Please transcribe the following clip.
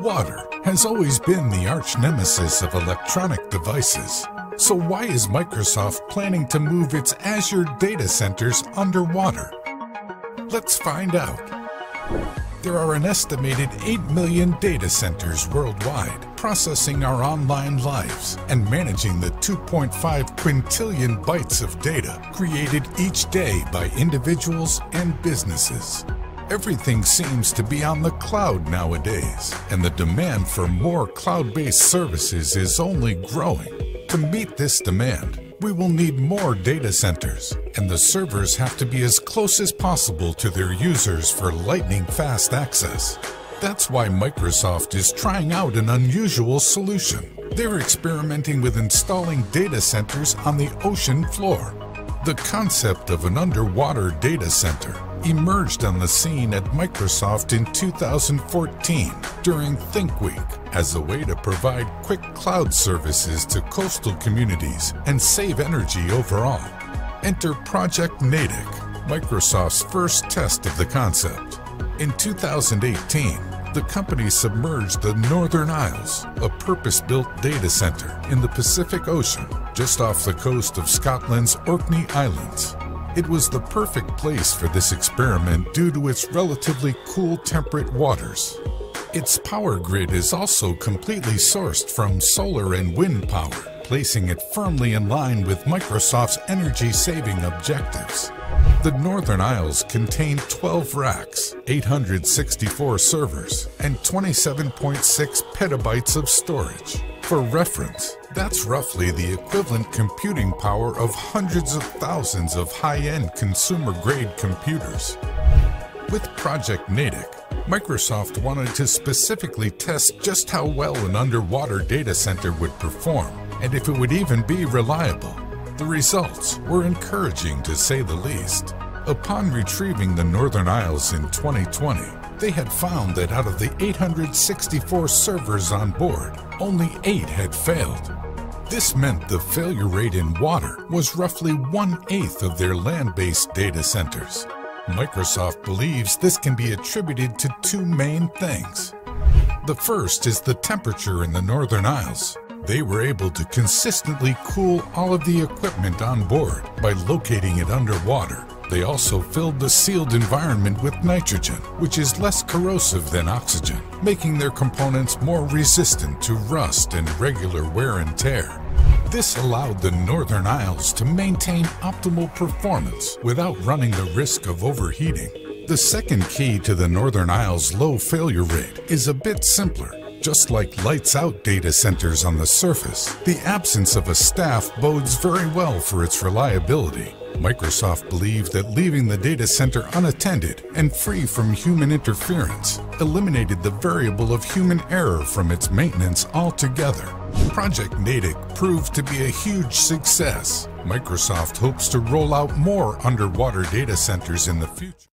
Water has always been the arch nemesis of electronic devices. So why is Microsoft planning to move its Azure data centers underwater? Let's find out. There are an estimated 8 million data centers worldwide, processing our online lives and managing the 2.5 quintillion bytes of data created each day by individuals and businesses. Everything seems to be on the cloud nowadays, and the demand for more cloud-based services is only growing. To meet this demand, we will need more data centers, and the servers have to be as close as possible to their users for lightning-fast access. That's why Microsoft is trying out an unusual solution. They're experimenting with installing data centers on the ocean floor. The concept of an underwater data center emerged on the scene at Microsoft in 2014 during Think Week as a way to provide quick cloud services to coastal communities and save energy overall. Enter Project Natick, Microsoft's first test of the concept. In 2018, the company submerged the Northern Isles, a purpose-built data center in the Pacific Ocean, just off the coast of Scotland's Orkney Islands. It was the perfect place for this experiment due to its relatively cool temperate waters. Its power grid is also completely sourced from solar and wind power, placing it firmly in line with Microsoft's energy-saving objectives. The Northern Isles contain 12 racks, 864 servers, and 27.6 petabytes of storage. For reference, that's roughly the equivalent computing power of hundreds of thousands of high-end consumer-grade computers. With Project Natick, Microsoft wanted to specifically test just how well an underwater data center would perform, and if it would even be reliable. The results were encouraging to say the least. Upon retrieving the Northern Isles in 2020, they had found that out of the 864 servers on board, only 8 had failed. This meant the failure rate in water was roughly one-eighth of their land-based data centers. Microsoft believes this can be attributed to two main things. The first is the temperature in the Northern Isles. They were able to consistently cool all of the equipment on board by locating it underwater. They also filled the sealed environment with nitrogen, which is less corrosive than oxygen, making their components more resistant to rust and regular wear and tear. This allowed the Northern Isles to maintain optimal performance without running the risk of overheating. The second key to the Northern Isles' low failure rate is a bit simpler. Just like lights out data centers on the surface, the absence of a staff bodes very well for its reliability. Microsoft believed that leaving the data center unattended and free from human interference eliminated the variable of human error from its maintenance altogether. Project Natick proved to be a huge success. Microsoft hopes to roll out more underwater data centers in the future.